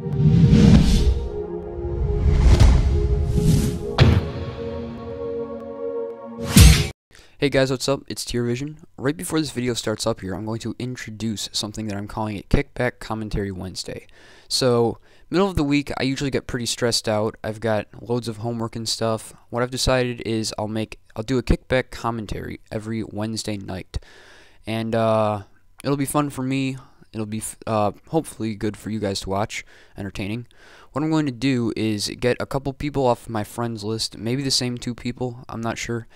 Hey guys, what's up? It's tireurVISION. Right before this video starts up here, I'm going to introduce something that I'm calling it Kickback Commentary Wednesday. So, middle of the week, I usually get pretty stressed out. I've got loads of homework and stuff. What I've decided is I'll make I'll do a kickback commentary every Wednesday night. And uh, it'll be fun for me. It'll be uh, hopefully good for you guys to watch, entertaining. What I'm going to do is get a couple people off my friends list, maybe the same two people, I'm not sure.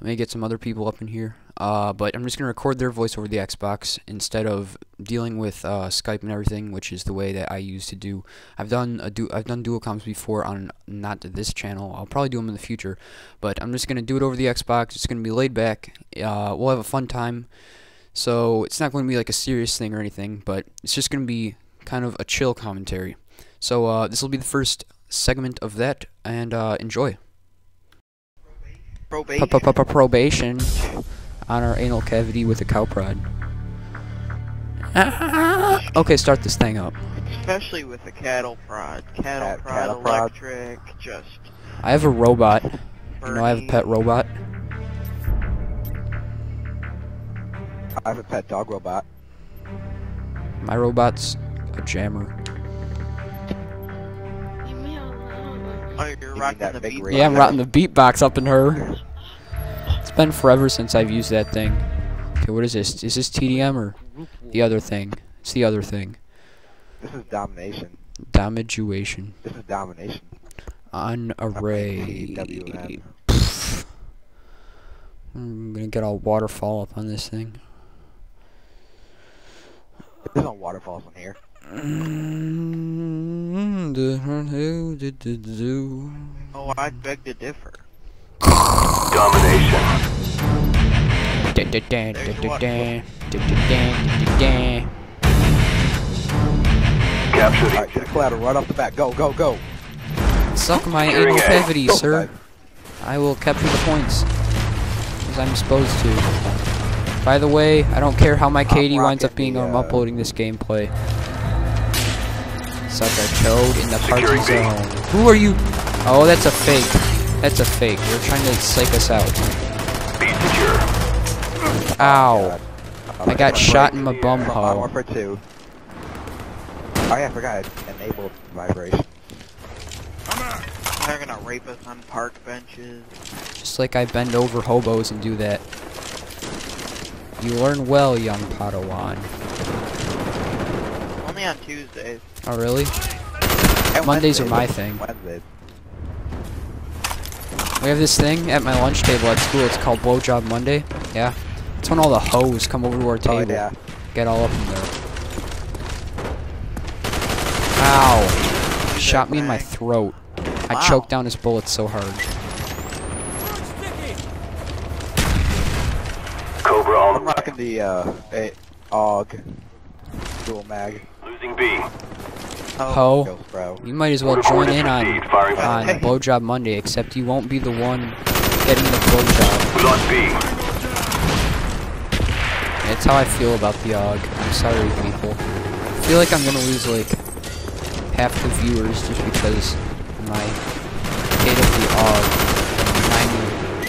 I may get some other people up in here, uh, but I'm just going to record their voice over the Xbox instead of dealing with uh, Skype and everything, which is the way that I used to do. I've done a du I've done dual comms before on not this channel. I'll probably do them in the future, but I'm just going to do it over the Xbox. It's going to be laid back. Uh, we'll have a fun time. So it's not going to be like a serious thing or anything, but it's just going to be kind of a chill commentary. So uh, this will be the first segment of that, and uh, enjoy. Probation. Probation on our anal cavity with a cow prod. Okay, start this thing up. Especially with the cattle prod. Cattle Cat- prod, cattle prod. electric, just I have a robot. You know, I have a pet robot. I have a pet dog robot. My robot's a jammer. Leave me alone. Oh, you're mean rocking the big Yeah, I'm rotting the beatbox up in her. It's been forever since I've used that thing. Okay, what is this? Is this TDM or the other thing? It's the other thing. This is domination. Damageation. This is domination. On array. I'm gonna get all waterfall up on this thing. There's no waterfalls in here. Mm-hmm. Oh, I beg to differ. Alright, get a collateral right off the bat. Go, go, go. Suck my anal cavity, sir. I will capture the points. As I'm supposed to. By the way, I don't care how my KD winds up being the, I'm uh, uploading this gameplay. Suck a chode in the party zone. Who are you? Oh, that's a fake. That's a fake. You're trying to psych us out. Ow. I got shot in my bum From Modern hole. 2. Oh yeah, I forgot. I enabled vibration. They're gonna rape us on park benches. Just like I bend over hobos and do that. You learn well, young Padawan. Only on Tuesdays. Oh, really? And Mondays are my thing. Wednesdays. We have this thing at my lunch table at school. It's called Blowjob Monday. Yeah. It's when all the hoes come over to our Oh table. yeah. Get all up in there. Ow. Shot me in my throat. I Wow. choked down his bullets so hard. Cobra on I'm rocking the uh, a AUG dual mag. losing B. Oh, Ho. Ghost bro. You might as well join in on received, firing on Hey. Blowjob Monday, except you won't be the one getting the blowjob. We lost B. That's how I feel about the AUG. I'm sorry, people. I feel like I'm gonna lose like half the viewers just because my hate of the AUG.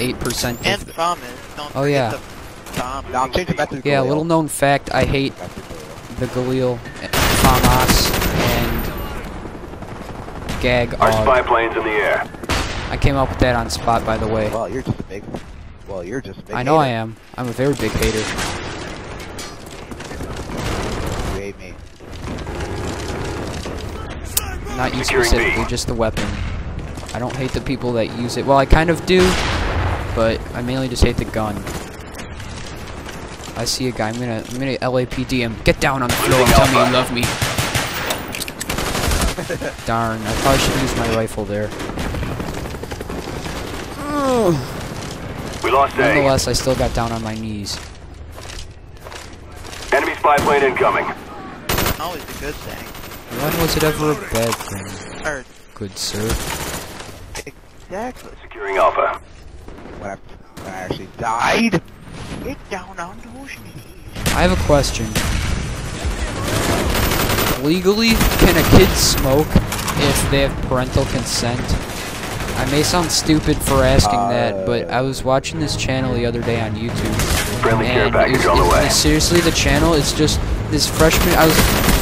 98% and of the, Thomas. Don't Oh, forget yeah. Yeah, Galil. little known fact, I hate Back to Galil. the Galil, Famas, and Gag Our spy plane's in the air. I came up with that on spot, by the way. Well, you're just a big. Well, you're just a big. I know I am. I'm a very big hater. You hate me. Not you Securing specifically, B. just the weapon. I don't hate the people that use it. Well, I kind of do, but I mainly just hate the gun. I see a guy. I'm gonna, I'm gonna LAPD him. Get down on the floor and tell me you love me. Darn, I probably should use my rifle there. We lost A. Nonetheless, I still got down on my knees. Enemy spy plane incoming. Always a good thing. When was it ever a bad thing, Or, good sir? exactly. Securing Alpha. When I, when I actually died. Get down on those knees. I have a question. legally, can a kid smoke if they have parental consent? I may sound stupid for asking that, but I was watching this channel the other day on YouTube. Friendly care package it's- on the way. seriously, the channel is just this freshman. I was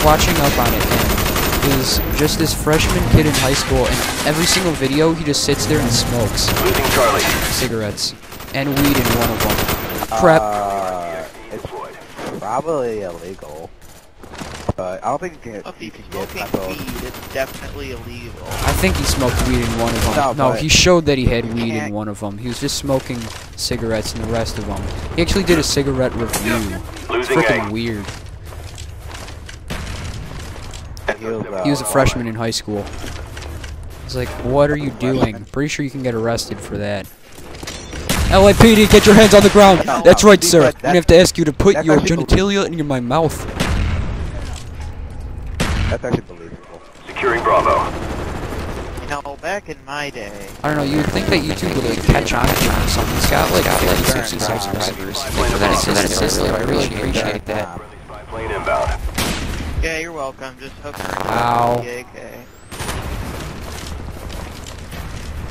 watching up on it, and it was just this freshman kid in high school, and every single video, he just sits there and smokes Losing Charlie. cigarettes and weed in one of them. Crap. Uh, it's probably illegal. But I don't think you can, If you can get mental. weed, it's definitely illegal. I think he smoked weed in one of them. No, No, he showed that he had weed in can't- one of them. He was just smoking cigarettes in the rest of them. He actually did a cigarette review. It's Losing freaking A. weird. He was, uh, He was a freshman in high school. He's like, what are you doing? Pretty sure you can get arrested for that. LAPD, get your hands on the ground! No, That's right, see, sir. but I'm gonna have to ask you to put your genitalia in your, my mouth. That's actually believable. Securing Bravo. You know, back in my day, I don't know, you would think that YouTube would like catch on to it or something. It's got like 50, 60 subscribers. Spy For that it's that it's system, I really appreciate that. Friendly spy plane inbound. yeah, you're welcome. Just hook her. Ow. Okay.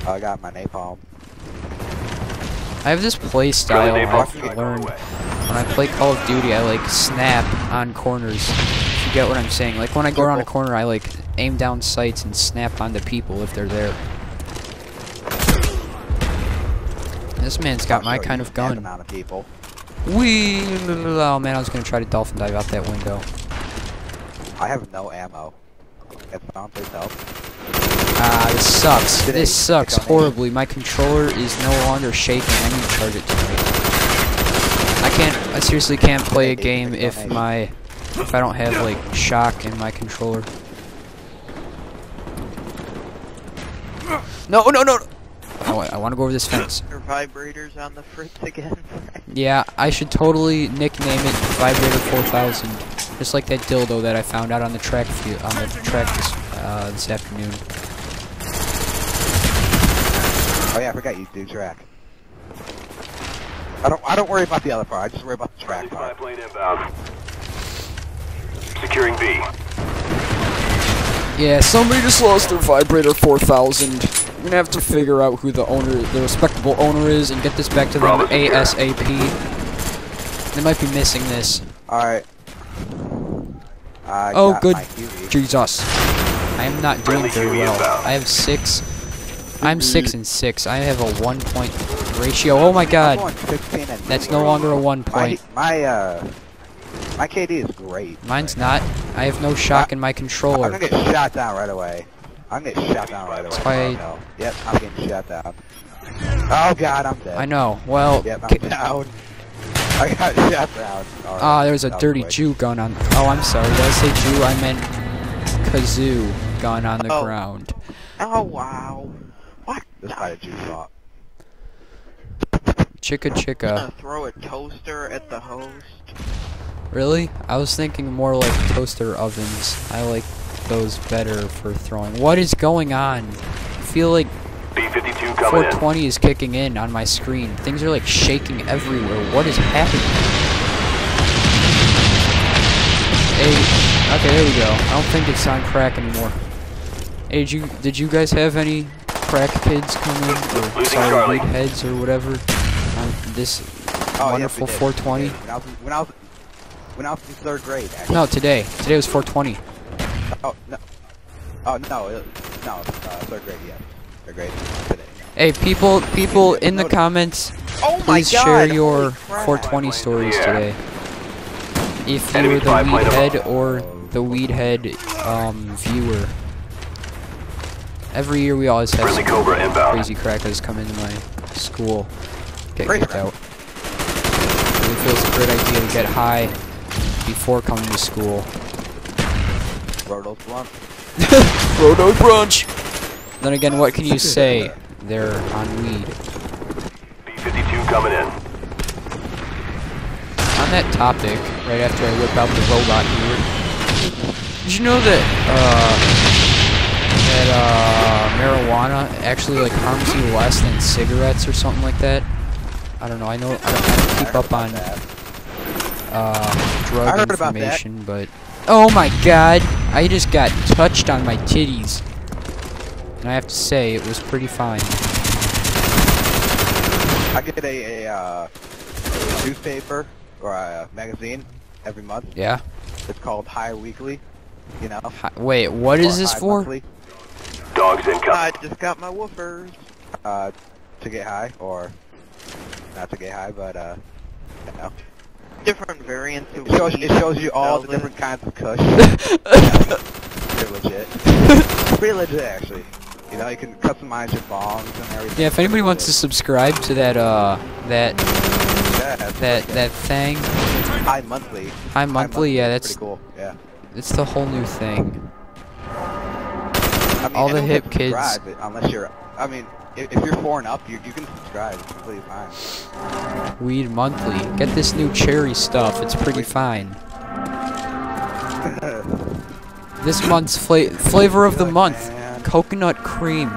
I got my napalm. I have this play style I've learned. When I play Call of Duty, I like snap on corners. If you get what I'm saying. Like when I go around a corner, I like aim down sights and snap onto people if they're there. This man's got my kind of gun. amount of people. Wee! Oh man, I was gonna try to dolphin dive out that window. I have no ammo. Found, please help. Ah, this sucks. Today, This sucks horribly. My controller is no longer shaking. I need to charge it tonight. I can't. I seriously can't play a game if my if I don't have like shock in my controller. No, no, no. Oh, I want to go over this fence. Vibrators on the fritz again. Yeah, I should totally nickname it Vibrator 4000, just like that dildo that I found out on the track field on the track this uh, this afternoon. Oh yeah, I forgot you do track. I don't. I don't worry about the other part. I just worry about the Friendly track spy part. plane inbound. Securing B. Yeah, somebody just lost their Vibrator 4000. I'm gonna have to figure out who the owner, the respectable owner is, and get this back to them Bravo secure. ASAP. They might be missing this. All right. I Oh, good. Jesus. I am not doing Friendly very well. I have six. I'm six and six. I have a one point ratio. Oh my god. going 16 and That's no longer a one point. my uh my KD is great. Mine's not. I have no shock in my controller. I'm gonna get shot down right away. I'm gonna get shot down right away. That's why- Oh, no. Yep, I'm getting shot down. Oh god, I'm dead. I know. Well, Yep, I'm down. I got shot down. Ah, there's a dirty quick. Jew gun on. Oh, I'm sorry. Did I say Jew? I meant kazoo gun on the Oh. ground. oh wow. What? This by a Jew thought. Chicka chicka. throw a toaster at the host. Really? I was thinking more like toaster ovens. I like those better for throwing. What is going on? I feel like B-52 in. 420 is kicking in on my screen. Things are like shaking everywhere. What is happening? Hey, okay, there we go. I don't think it's on crack anymore. Hey, did you did you guys have any crack kids come in, or Losing sorry, weed heads or whatever? On this Oh, wonderful yes, we did. 420. When I was when I was when I was in third grade. Actually. No, today. Today was 420. Oh no. Oh no. It, no. Uh, third grade. Yeah. Third grade today. Hey, people, people in the comments, Oh my please god! share your 420 stories Yeah. today. If you're the weed head or the weed head um, viewer. Every year we always have Friendly some Cobra inbound. crazy crackers come into my school, get Crazy kicked out. Really feels a great idea to get high before coming to school. Roto's blunt. Roto brunch. Then again, what can you say? They're on weed. B-52 coming in. On that topic, right after I whip out the robot here, did you know that uh, that uh, marijuana actually like harms you less than cigarettes or something like that? I don't know. I know I don't, I don't keep up on uh, drug information, but oh my god, I just got touched on my titties. And I have to say, it was pretty fine. I get a, a, uh, newspaper or a magazine every month. Yeah? It's called High Weekly. You know. Hi- Wait, what is this for? Monthly, Dogs incoming. I just got my woofers. uh, to get high or not to get high, but uh, you know. Different variants of It shows, weed, it shows you all the velvet. different kinds of kush. yeah, pretty legit. pretty legit, actually. You know, you can customize your bombs and everything. Yeah, if anybody wants to subscribe to that, uh, that, yeah, that, pretty that thing, good. high monthly. High Monthly, yeah, is that's, pretty cool. Yeah. it's the whole new thing. I mean, All the hip can kids. subscribe, Unless you're, I mean, if, if you're four and up, you, you can subscribe. It's completely fine. Weed Monthly. Get this new cherry stuff, it's pretty fine. This month's fla flavor of the Good, month, man. coconut cream.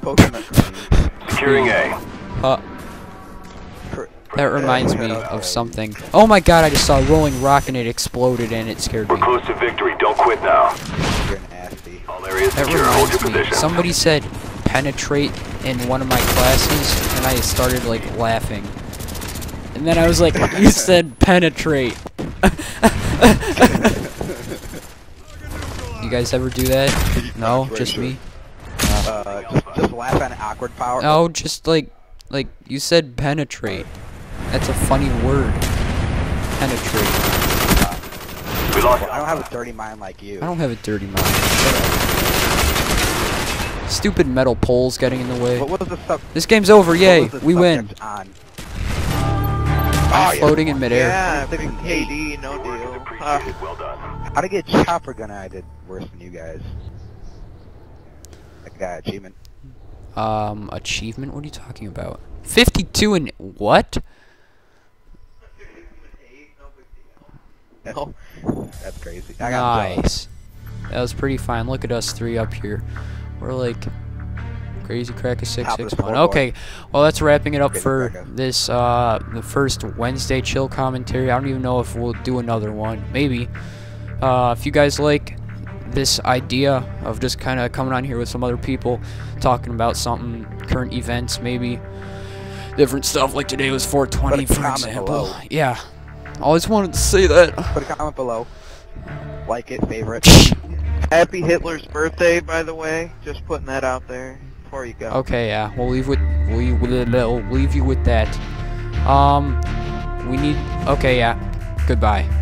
Coconut cream. Securing A. Uh, that reminds me of something. Oh my god, I just saw a rolling rock and it exploded and it scared me. We're me. close to victory. Don't quit now. You're nasty. All areas That secure. Hold your reminds me. position. Somebody said penetrate in one of my classes and I started like laughing. And then I was like, you said penetrate. you guys ever do that? No, just true. me. Uh, just, just laugh at an awkward power. No, just like, like you said penetrate. That's a funny word. Penetrate. We. I don't have a dirty mind like you. I don't have a dirty mind. Stupid metal poles getting in the way. What was the? This game's over, yay! We win. On? Oh, yeah. floating in midair. Yeah, eight. KD, no deal. Uh, well done. How to get chopper gun? I did worse than you guys. I got achievement. Um, achievement? What are you talking about? 52 and what? No, that's crazy. I got jealous. Nice. That was pretty fine. Look at us three up here. We're like crazy crack of six Top of one. Okay, well that's wrapping it up for cracker. this uh the first Wednesday chill commentary. I don't even know if we'll do another one. Maybe. Uh, if you guys like this idea of just kind of coming on here with some other people talking about something, current events, maybe different stuff. Like today was 420, for example. below. Yeah. Always wanted to say that. Put a comment below. Like it, favorite. happy Hitler's birthday, by the way. Just putting that out there before you go. Okay, yeah, we'll leave with we will leave you with that. Um, we need. Okay, yeah. Goodbye.